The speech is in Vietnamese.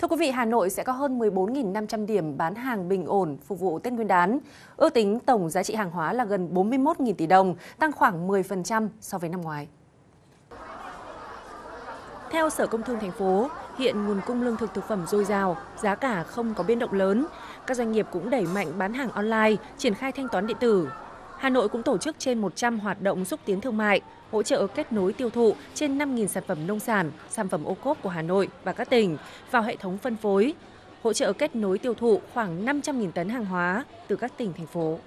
Thưa quý vị, Hà Nội sẽ có hơn 14.500 điểm bán hàng bình ổn phục vụ Tết Nguyên đán. Ước tính tổng giá trị hàng hóa là gần 41.000 tỷ đồng, tăng khoảng 10% so với năm ngoái. Theo Sở Công Thương thành phố, hiện nguồn cung lương thực thực phẩm dồi dào, giá cả không có biến động lớn. Các doanh nghiệp cũng đẩy mạnh bán hàng online, triển khai thanh toán điện tử. Hà Nội cũng tổ chức trên 100 hoạt động xúc tiến thương mại, hỗ trợ kết nối tiêu thụ trên 5.000 sản phẩm nông sản, sản phẩm ô cốp của Hà Nội và các tỉnh vào hệ thống phân phối, hỗ trợ kết nối tiêu thụ khoảng 500.000 tấn hàng hóa từ các tỉnh, thành phố.